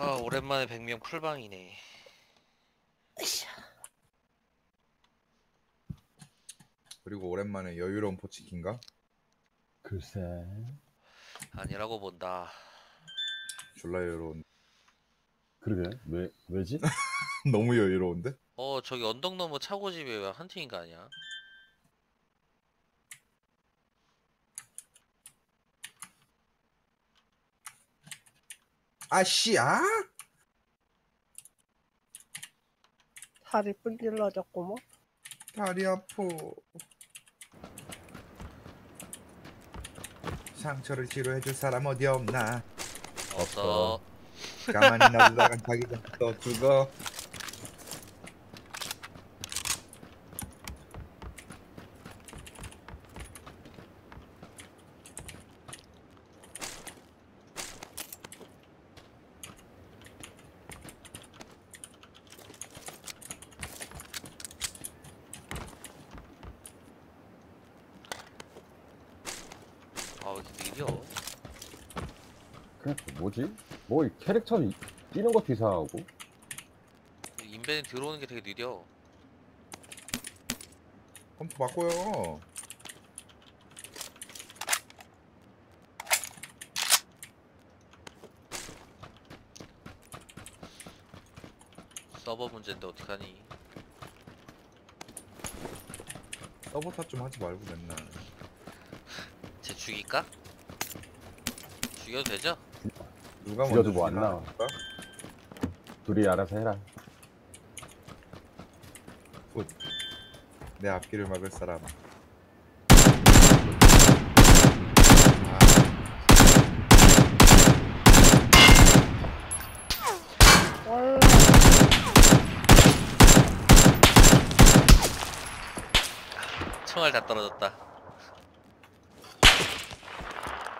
아 오랜만에 100명 쿨방이네 그리고 오랜만에 여유로운 포치킨가? 글쎄. 아니라고 본다 졸라 여유로운 그러게. 왜, 왜지? 너무 여유로운데? 어 저기 언덕 너머 차고집에 왜한 팀인가 아니야 아씨 아! 다리 뿔질러졌구먼. 다리 아프 상처를 치료해줄 사람 어디 없나 없어 가만히 놔두다간 자기가 또 죽어 아왜 이렇게 느려 그냥 뭐지? 뭐, 이 캐릭터 이- 뛰는 것도 이상하고. 인벤에 들어오는 게 되게 느려 컴퓨터 바꿔요 서버 문제인데 어떡하니 서버 탓좀 하지 말고 맨날 쟤 죽일까? 죽여도 되죠? 누가 죽여도 먼저 뭐안 나와. 둘이 알아서 해라. 내 앞길을 막을 사람 아, 총알 다 떨어졌다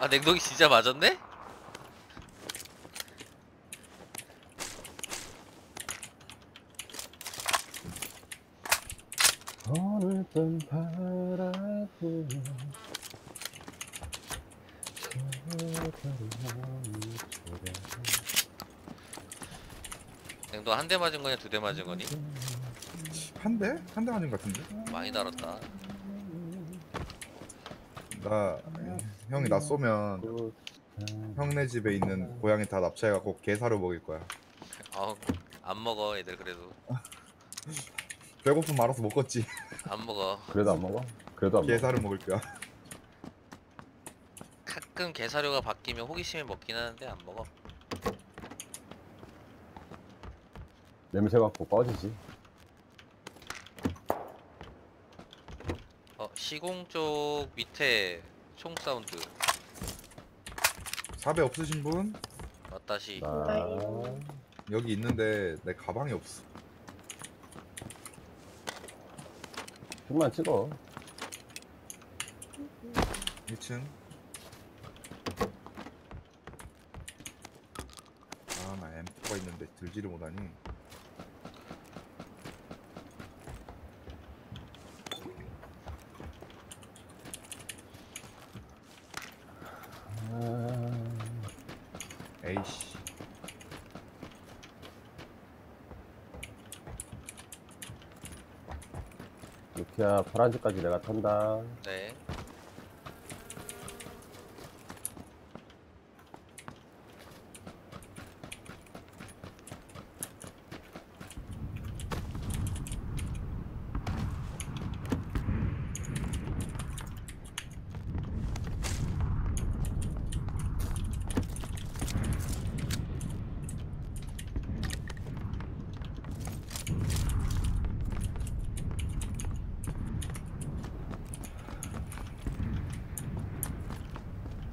아 냉동이 진짜 맞았네? 어느 땐 바라보며 냉동 한 대 맞은 거냐 두 대 맞은 거니? 한 대? 한 대 맞은 것 같은데? 많이 달았다 나 형이 나 쏘면 형네 집에 있는 고양이 다 납치해갖고 개 사료 먹일 거야 아안 먹어 애들 그래도 배고프면 알아서 먹겠지. 안 먹어. 그래도 안 먹어? 그래도 안 먹어. 개사료 먹을 거야. 가끔 게사료가 바뀌면 호기심에 먹긴 하는데 안 먹어. 냄새 맡고 꺼지지. 어 시공 쪽 밑에 총 사운드. 사배 없으신 분? 왔다시. 나 여기 있는데 내 가방이 없어 흉만 찍어. 1층 아나 앰프가 있는데 들지를 못하니 아, 에이씨 루키야 파란색까지 내가 탄다. 네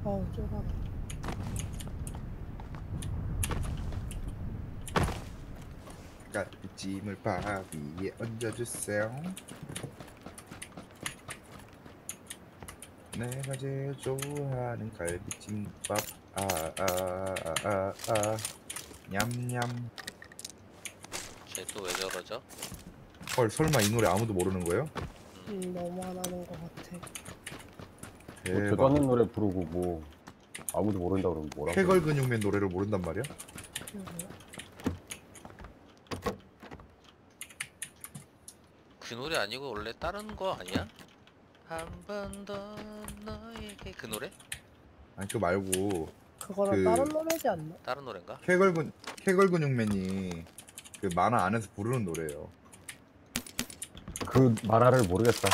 어우 좁아. 갈비찜을 밥 위에 얹어주세요 내가 제일 좋아하는 갈비찜밥 아아아아아 냠냠 쟤 또 왜 저러죠? 헐 설마 이 노래 아무도 모르는 거예요? 음, 음, 너무 안 하는 것 같아. 뭐 대박 않는 노래 부르고 뭐 아무도 모른다 그러면 뭐라고? 쾌걸 근육맨 노래를 모른단 말이야? 그 노래 아니고 원래 다른 거 아니야? 한 번 더 너에게 그 노래? 아니 그거 말고 그거랑 그- 다른 노래지 않나? 다른 노래인가? 캐걸근 캐걸근육맨이 그 만화 안에서 부르는 노래예요. 그 만화를 모르겠다.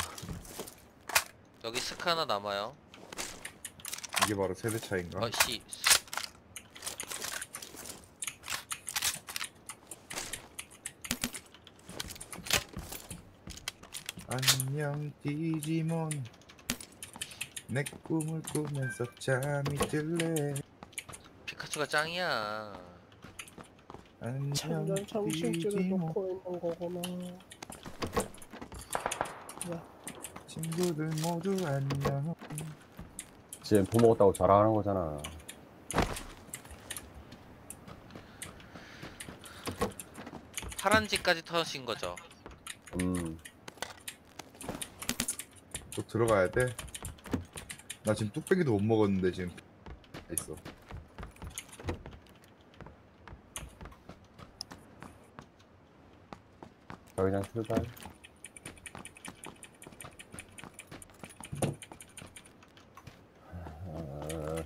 여기 스카 하나 남아요. 이게 바로 세대 차인가? 어씨 안녕 디지몬 내 꿈을 꾸면서 잠이 들래 피카츄가 짱이야. 안녕 점점 정신줄을 디지몬 놓고 있는 거구나. 친구들 모두 안녕 지금 부 먹었다고 자랑하는 거잖아. 파란지까지 터신 거죠. 음. 또 들어가야 돼? 나 지금 뚝배기도 못 먹었는데 지금 있어 자, 그냥 출발. 아,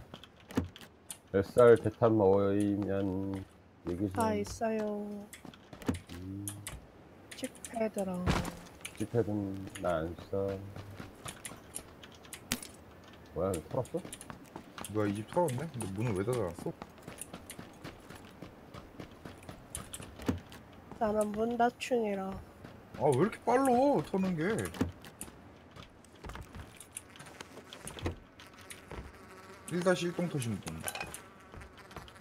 몇살 대탄 모이면 얘기 좀. 다 있어요. 음, 칙패드랑 찌패드는 나안 써. 뭐야, 이거 털었어? 뭐야 이 집 털었네? 근데 문을 왜 닫아놨어? 나는 문 닫충이라 아 왜 이렇게 빨라 터는 게1 1동 터신 분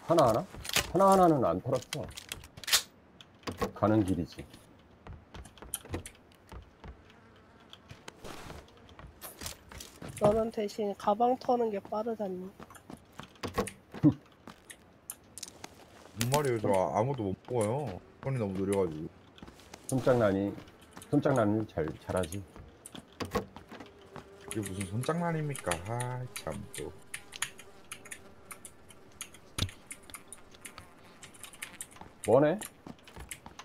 하나하나? 하나하나는 안 털었어. 가는 길이지. 너는 대신 가방 터는 게 빠르잖니. 뭔 말이에요 저 아- 아무도 못 먹어요 손이 너무 느려가지고 손장난이, 손장난을 잘, 잘하지. 이게 무슨 손장난입니까 아 참 또 뭐네?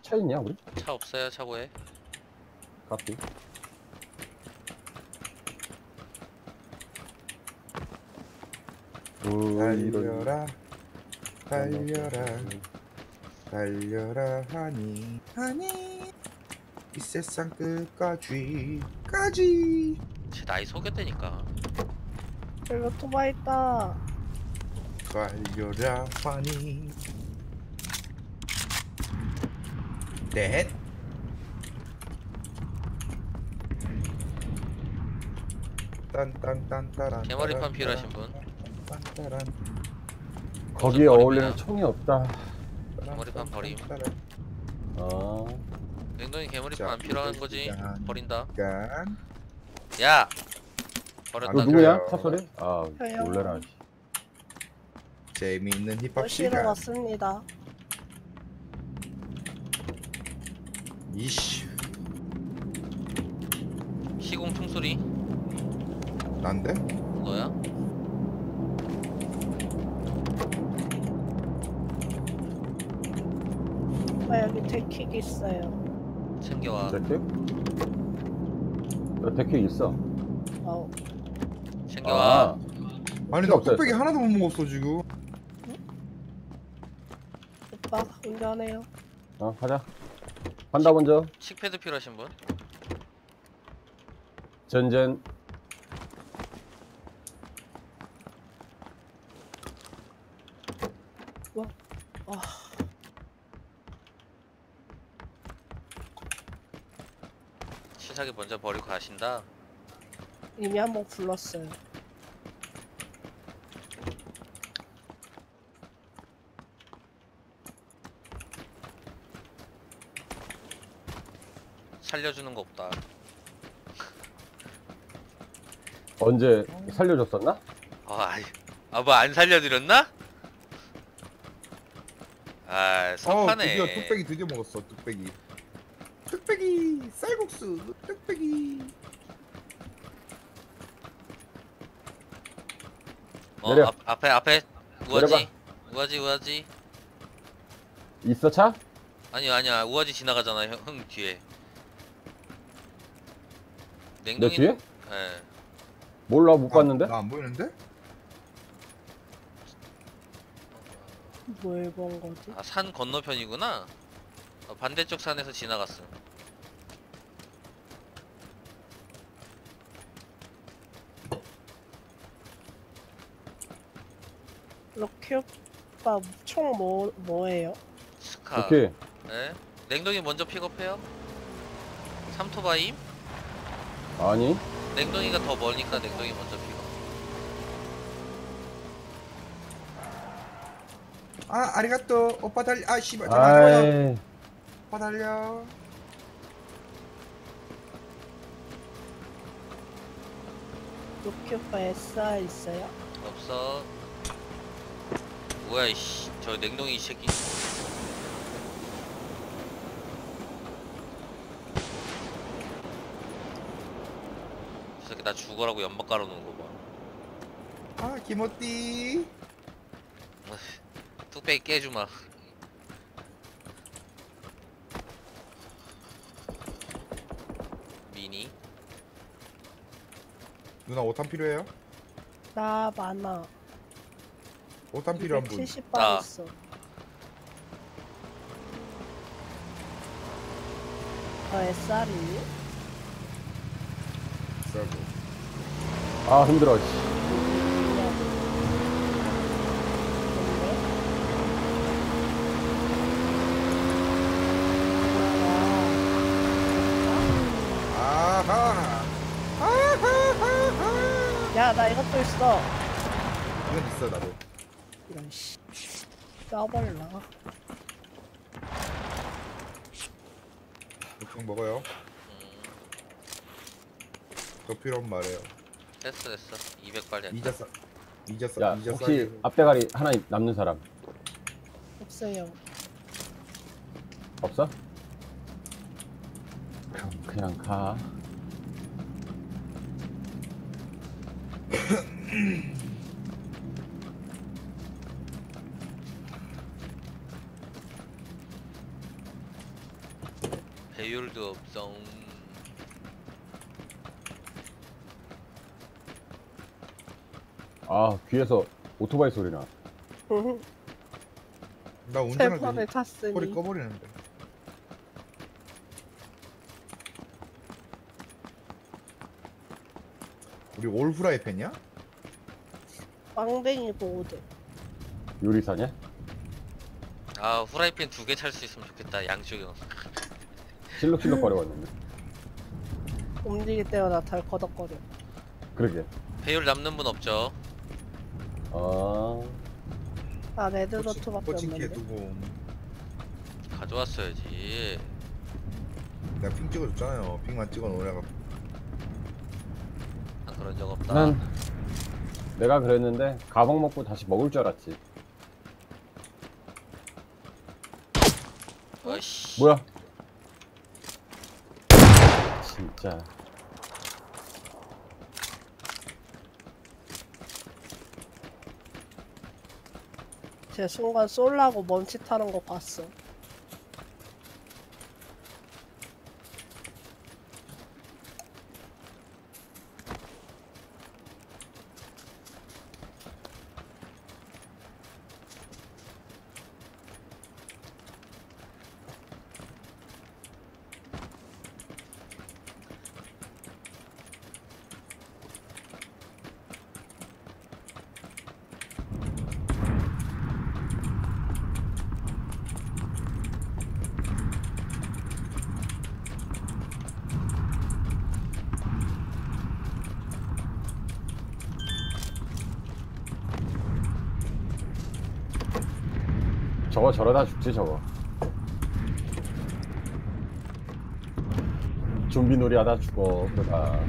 차 있냐, 우리? 차 없어요 차고에. 카피. 달려라 달려라 달려라 하니 하니 이 세상 끝까지 까지 제 나이 속였다니까. 저기 오토바이 있다. 달려라 하니 넷 딴딴딴따란 개머리판 필요하신 분? 딴따란 거기에 버립니다. 어울리는 총이 없다. 개머리판 버림. 어, 냉동이 개머리판 자, 안 필요한 거지. 일단. 버린다. 깐 야. 너 버렸다. 아, 누구야? 그래요. 차 소리? 아, 저요. 놀래라. 재미있는 힙합 멋시러 시간 왔습니다. 이씨 시공 총소리 난데? 너야? 아, 여기 데킥 있어요. 챙겨와. 데킥? 여 데킥 있어. 아우, 챙겨와. 아니 필요 나 없어요. 뚝배기 하나도 못 먹었어 지금 오빠 운전해요. 어, 가자. 간다 먼저. 칙패드 필요하신 분? 전전. 아, 시작이 먼저 버리고 가신다. 이미 한 번 불렀어요. 살려주는 거 없다. 언제 살려줬었나? 아, 아뭐 안 살려드렸나? 아, 어 섭하네. 드디어 뚝배기 드디어 먹었어 뚝배기 뚝배기 쌀국수 뚝배기 어, 내려. 앞, 앞에 앞에 내려봐. 우아지, 우아지, 우아지. 있어 차? 아니 아니야 우아지 지나가잖아 형, 형 뒤에 내 냉동이 뒤에? 예 몰라 못 봤는데? 나 안 보이는데? 뭘 본 거지? 아, 산 건너편이구나 어, 반대쪽 산에서 지나갔어 럭키 오빠 총 뭐, 뭐예요? 스카. 오케이. 예 냉동이 먼저 픽업해요. 삼토바임? 아니. 냉동이가 더 멀니까 냉동이 먼저 픽업. 아 아리가또. 오빠 달려. 아 씨발. 잠깐만요 아이. 오빠 달려. 럭키 오빠 SR 있어요? 없어 뭐야 이씨. 저 냉동이 이 새끼. 저 새끼 나 죽어라고 연막 깔아놓은 거봐. 아 김어띠 뚝배기 깨주마. 미니? 누나 옷 한 필요해요? 나 많아. 옷한 필요한 분170 나. 빠졌어. 어, SR이니? 있어요 아 힘들어 씨. 아하 아하하하 야, 나 이것도 있어. 이건 있어 나도 이런 씨. 쏴버릴라. 보통 먹어요 음, 더 필요하면 말해요 됐어 됐어 200발이 안 이자 싸 이자 싸야 이자 혹시 싸 앞대가리 하나 남는 사람 없어요. 없어? 그럼 그냥 가 배율도 없어 아 귀에서 오토바이 소리 나 운전할 번을 때 탔으니. 소리 꺼버리는데 우리 올 후라이팬이야? 빵댕이 보드. 요리사냐? 아 후라이팬 두 개 찰 수 있으면 좋겠다 양쪽에 실룩실룩 거려왔는데. 움직일 때마다 덜커덕거려. 그러게. 배율 남는 분 없죠? 아. 나 레드도트밖에 꼬치키에 없는데. 두고 가져왔어야지. 내가 핑 찍어줬잖아요. 핑만 찍어놓으라고 난 그런 적 없다. 난 내가 그랬는데 가방 먹고 다시 먹을 줄 알았지. 어이씨. 뭐야 진짜 제 순간 쏠라고 멈칫하는 거 봤어. 저러다 죽지 저거. 좀비 놀이 하다 죽어 그러다.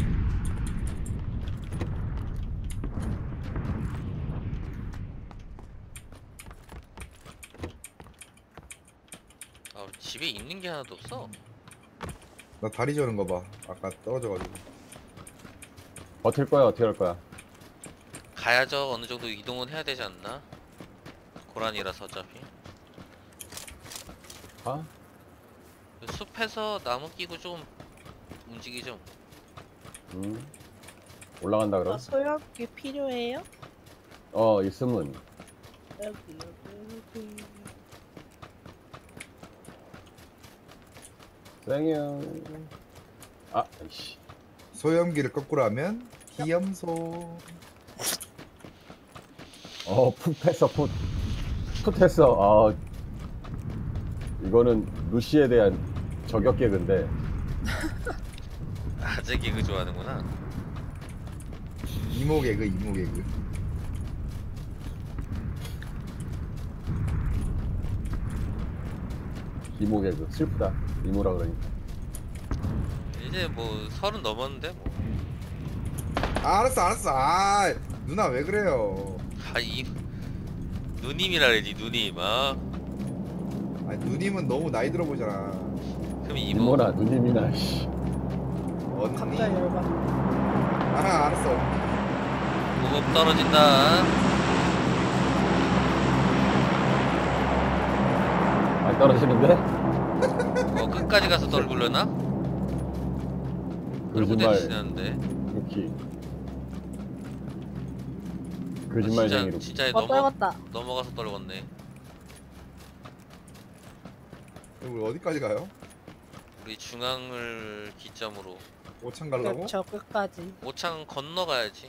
아, 집에 있는 게 하나도 없어? 나 다리 저는 거 봐. 아까 떨어져가지고. 버틸 거야 어떻게 할 거야? 가야죠. 어느 정도 이동은 해야 되지 않나? 고란이라서 어차피 아? 숲에서 나무 끼고 좀 움직이죠. 음. 올라간다 아, 그럼? 소형기 필요해요? 어, 있으면. 여기 여기 여기. 생형. 아, 아이씨. 소염기를 거꾸로 하면 기염소. 어, 풋 했어, 풋. 풋 했어. 아. 이거는 루시에 대한 저격 개그인데. 아재 개그 좋아하는구나. 이모 개그 이모 개그. 이모 개그. 슬프다. 이모라 그러니까. 이제 뭐 서른 넘었는데 뭐. 아, 알았어 알았어. 아 누나 왜 그래요? 아이 누님이라 그러지 누님. 아아 누님은 너무 나이 들어 보잖아. 그럼 이모. 이모나 누님이나, 씨. 언니. 갑자기 열받. 아 알았어. 무겁 떨어진다. 많이 떨어지는데? 어 끝까지 가서 떨굴려나? 떨고 거짓말. 루키. 진짜 거짓말쟁이로. 진짜 어 넘어 떨궜다. 넘어가서 떨궜네. 우리 어디까지 가요? 우리 중앙을 기점으로 오창 가려고? 저 끝까지. 오창 건너가야지.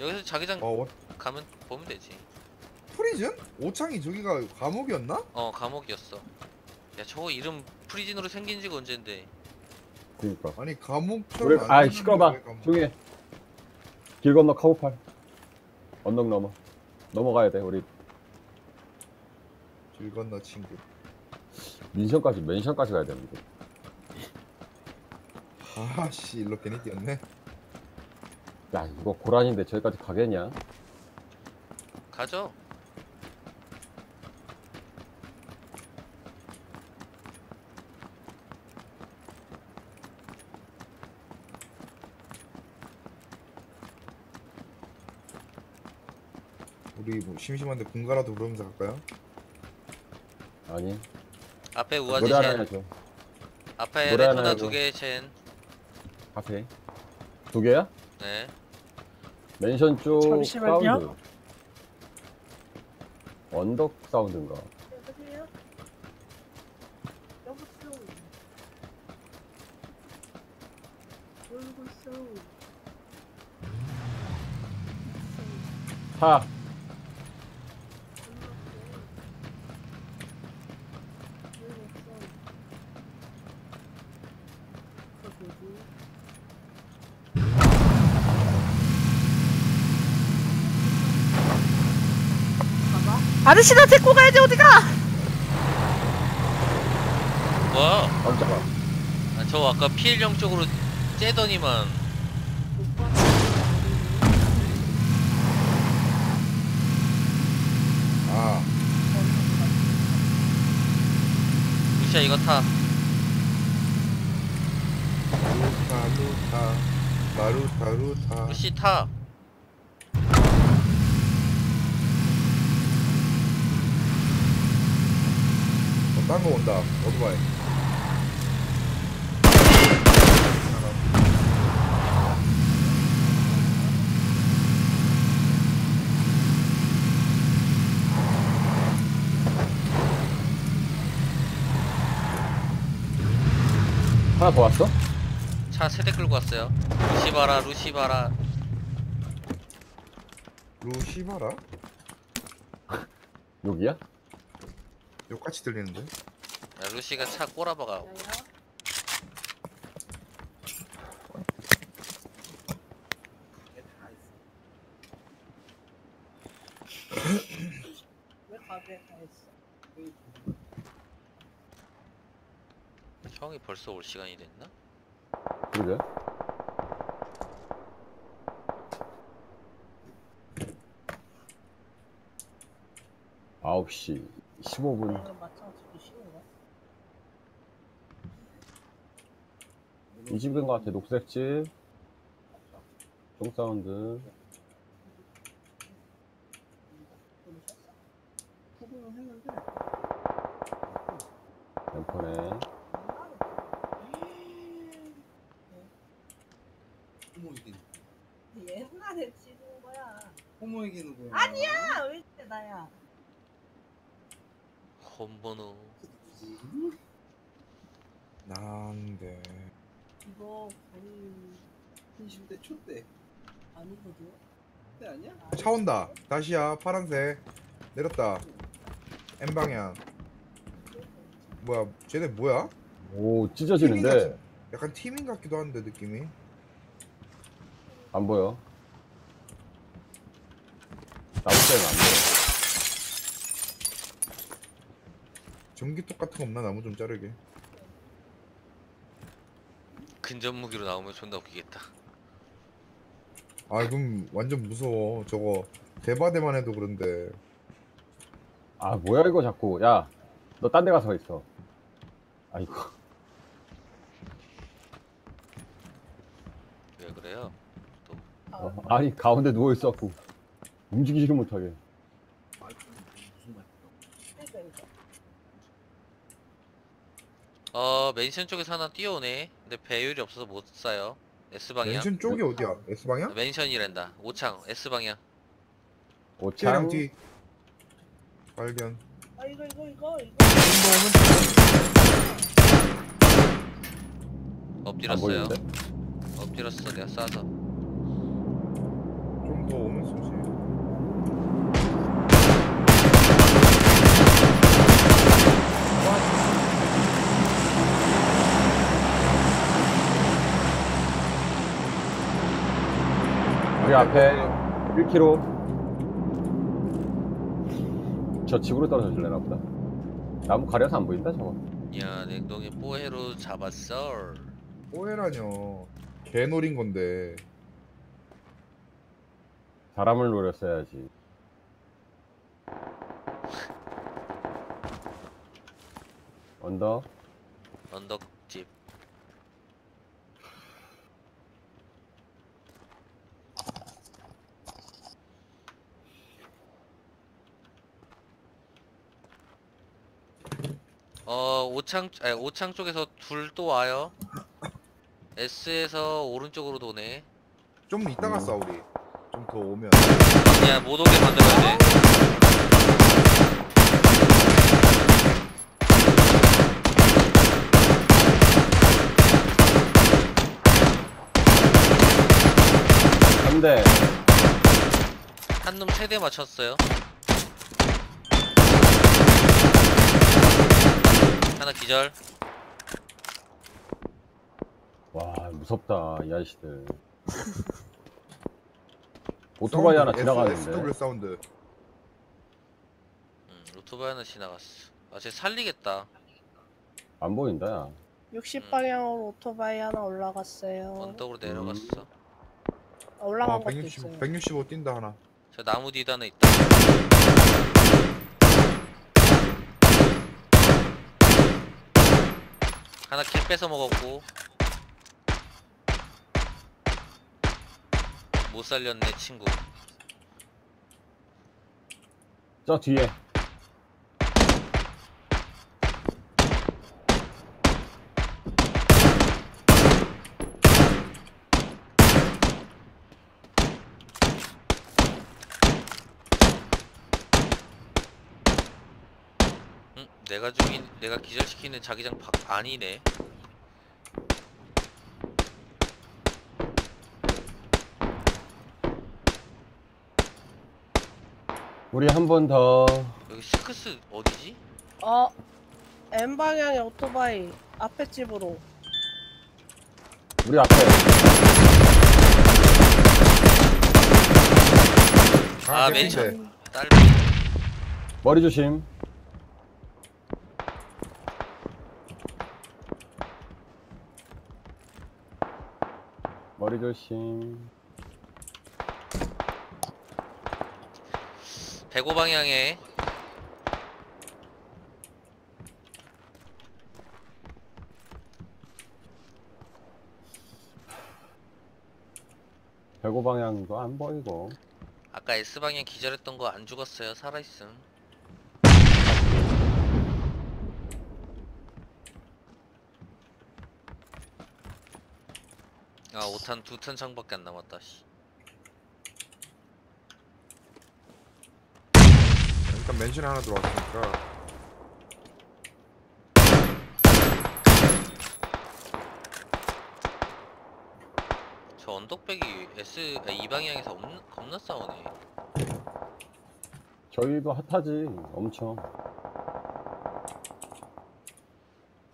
여기서 자기장 어 오- 가면 보면 되지. 프리즌? 오창이 저기가 감옥이었나? 어 감옥이었어. 야 저거 이름 프리즌으로 생긴 지가 언젠데. 그니까. 아니 감옥처럼 우리, 안 아이, 생겼는데 시끄러봐. 왜 감옥? 조용히 해. 길 건너 카우팔. 언덕 넘어. 넘어가야 돼, 우리. 길 건너 친구. 민션까지, 맨션까지 가야 되는데. 아씨 일로 괜히 뛰었네. 야, 이거 고란인데 저기까지 가겠냐? 가죠. 우리 뭐 심심한데 군가라도 부르면서 갈까요? 아니. 앞에 우아지 노래 하나 쟨. 해줘. 앞에 노래 하나 레토나 해줘. 두개 쟨. 앞에. 두 개야? 네. 맨션 쪽 잠시만요. 사운드. 언덕 사운드인가? 여보세요? 여보세요? 있어. 타. 아저씨 나 데리고 가야지 어디가? 와. 깜짝아. 아, 저 아까 피해령 쪽으로 째더니만 아 루시아 이거 타. 루타 루타 마루타 루타. 루시 타. 딴 거 온다. 오토바이. 하나 더 왔어? 차 세대 끌고 왔어요. 루시 봐라 루시 봐라. 루시바라? 여기야? 욕같이 들리는데? 야, 루시가 차 꼬라박아. 왜 가게 다 했어? 형이 벌써 올 시간이 됐나? 그러게. 아홉 시 15분. 오늘 맞춰주기 쉬운가? 이 집인 것 같아. 녹색 집. 똥 사운드. 구분을 했는데 그냥 거네. 호모에게 옛날에 찍은 거야. 호모에게 누구야? 아니야! 왜 이렇게 나야? 누구지? 난데 이거 거의 20대 초대 아니거든. 때 아니야? 차 온다 다시야 파란색 내렸다 M 방향 뭐야 쟤네 뭐야? 오, 찢어지는데 같은- 약간 팀인 같기도 한데 느낌이 안 보여. 나무 때문에 안 보여. 전기톱 같은 거 없나 나무 좀 자르게 근접 무기로 나오면 존나 웃기겠다 아 그럼 완전 무서워 저거 대바대만 해도 그런데 아, 뭐야 이거 자꾸. 야, 너 딴 데 가서 있어. 아이고. 왜 그래요? 어, 아니, 가운데 누워 있었고. 움직이지를 못하게. 아 무슨 말? 그러니까 이거. 어 맨션 쪽에서 하나 뛰어오네 근데 배율이 없어서 못 사요 S방향 멘션 쪽이 어디야? S 방향? 맨션이란다 오창 S방향 T랑 오창. D 발견 아 이거 이거 이거 이거. 안 엎드렸어요 보이는데? 엎드렸어 내가 쏴서 좀 더 오면 쏘지 우리 앞에 1km. 저 집으로 떨어질래나 보다. 나무 가려서 안 보인다 저거. 야 냉동에 뽀해로 잡았어 오해라뇨 개 노린 건데 사람을 노렸어야지. 언더. 언덕집 어 오창 아니 오창 쪽에서 둘 또 와요. S에서 오른쪽으로 도네. 좀 이따가 음. 싸 우리. 좀 더 오면. 야못 오게 만들어야 돼. 한 대. 한놈 세 대 맞췄어요 하나 기절 와 무섭다 이 아저씨들. 오토바이 하나 사운드, 지나가는데. SW 사운드 음, 오토바이 하나 지나갔어 아쟤 살리겠다 안 보인다. 야. 60 방향으로 오토바이 하나 올라갔어요. 언덕으로 내려갔어 아, 올라간 어, 것도 160, 있어요. 165 뛴다 하나 저 나무 뒤에 하나 있다. 하나 킬 뺏어 먹었고 못 살렸네 친구. 저 뒤에. 내가 죽인 내가 기절시키는 자기장 밖 아니네. 우리 한 번 더. 여기 스크스 어디지? 어 M 방향의 오토바이 앞에 집으로. 우리 앞에. 아, 개핀데. 멘션. 딸 머리 조심. 머리 조심. 105 방향에 배고 방향도 안 보이고. 아까 S 방향 기절했던 거 안 죽었어요. 살아 있음. 아 5탄 두탄 창밖에 안 남았다 씨. 일단 맨신 하나 들어왔으니까 저 언덕백이 S 아, 이 방향에서 없, 겁나 싸우네 저희도 핫하지 엄청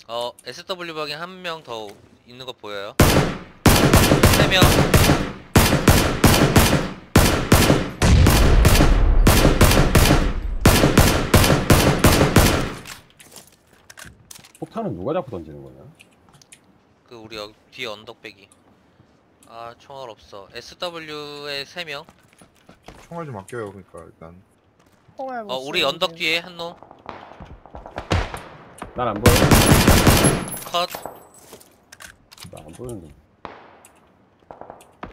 어 SW 방에 한 명 더 있는 거 보여요? 세 명. 폭탄은 누가 자꾸 던지는 거냐 그 우리 여기 뒤에 언덕백이. 아 총알 없어. SW에 세 명. 총알 좀 아껴요 그러니까 일단 총알 못 어 우리 쓰는데. 언덕 뒤에 한 놈. 난 안 보여 컷. 나 안 보이는데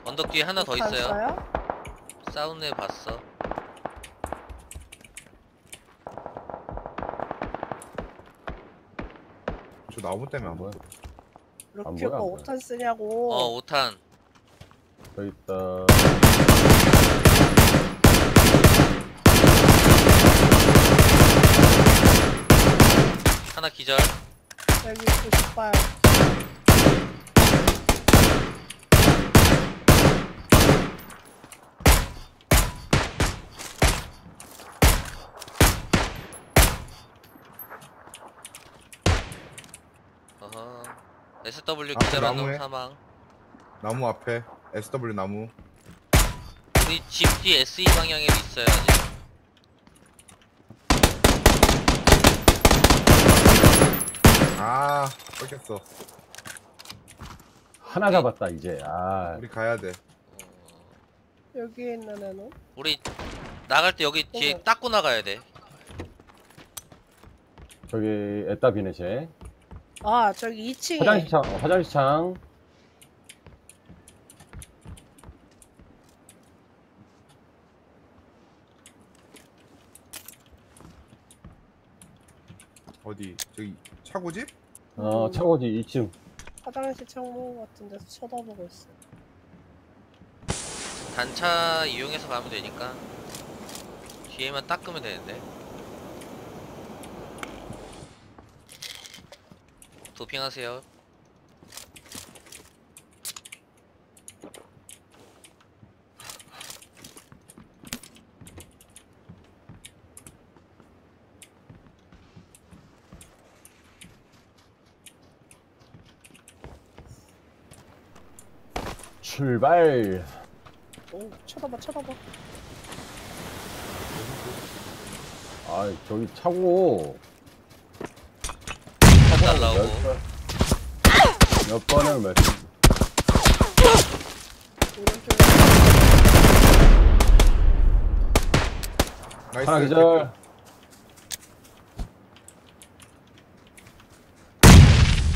언덕 뒤에 하나 더 있어요. 애 봤어. 저 나무 때문에 안안 보여 보여 루큐가 보여, 안 보여. 5탄 쓰냐고. 어 5탄. 저기 있다 하나 기절. 여기 있고 싶어요. 어허. SW 앞에 기절한 놈 나무에? 사망. 나무 앞에 SW 나무 우리 집 뒤 SE 방향에도 있어요 아직. 아 뺏겼어 하나 잡았다 이제 아 우리 가야 돼 어, 여기에 있는 애는? 우리 나갈 때 여기 뒤에 어머. 닦고 나가야 돼. 저기 에따 비네체 아 저기 2층에 화장실 창 어, 화장실 창 어디 저기 차고집? 어 음. 차고지 2층 화장실 창문 같은 데서 쳐다보고 있어. 단차 이용해서 가면 되니까 뒤에만 닦으면 되는데. 도핑하세요. 출발 오 쳐다봐 쳐다봐. 아 저기 차고 안 날라오고. 몇, 번- 번을 몇 나이스 하나 기절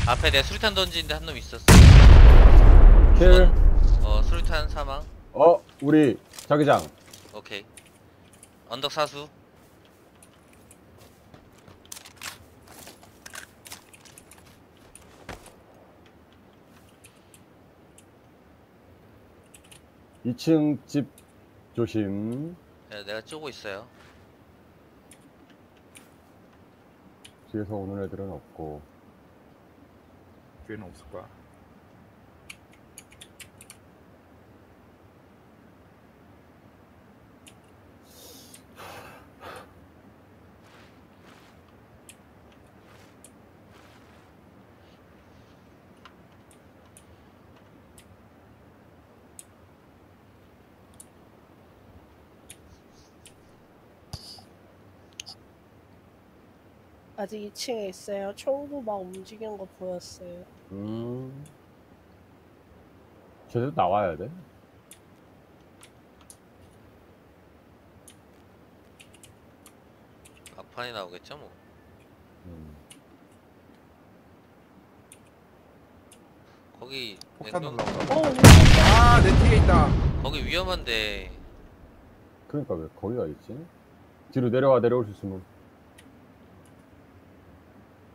앞에 내 수류탄 던지는데 한 놈 있었어. 킬 어 수류탄 사망. 어 우리 자기장 오케이. 언덕 사수. 이층집 조심. 네, 내가 쪼고 있어요. 뒤에서 오는 애들은 없고. 뒤에는 없을 거야 아직 2층에 있어요. 총구 막 움직이는 거 보였어요. 음 쟤도 나와야 돼 막판이 나오겠죠 뭐. 음. 거기 폭탄 냉동- 날라온다 어 우리 아내 뒤에 있다 거기 위험한데 그러니까 왜 거기가 있지 뒤로 내려와 내려올 수 있으면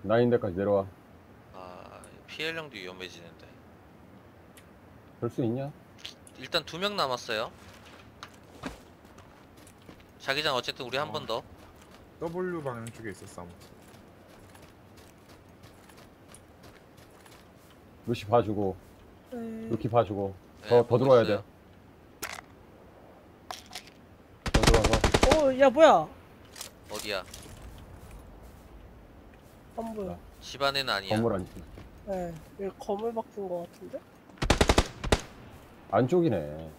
나인 데까지 내려와 아 피해량도 위험해지는데. 볼 수 있냐? 일단 두 명 남았어요. 자기장 어쨌든 우리 한 번 더. W 방향 쪽에 있었어 아무튼 루시 봐주고 네. 루키 봐주고 네, 더, 더 보고 들어와야 있어요. 돼. 더 들어와서 어, 야 뭐야? 어디야? 안 보여. 집 안에는 아니야. 건물 안 네, 여기 검을 바꾼 거 같은데? 안쪽이네.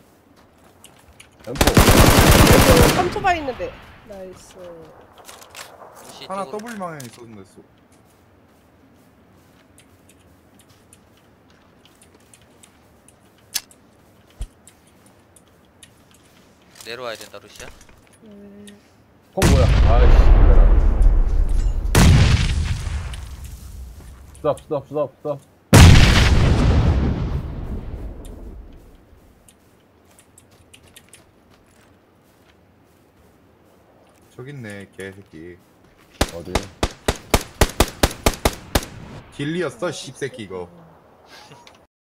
M4 삼초바 있는데. 나이스. 하나 W 방향에 있었는데 쏘 내려와야 된다 루시야. 네. 콩 뭐야? 아이씨. 스톱 스톱 스톱 스톱. 저기 있네 개새끼 어디? 길리였어 씹새끼 이거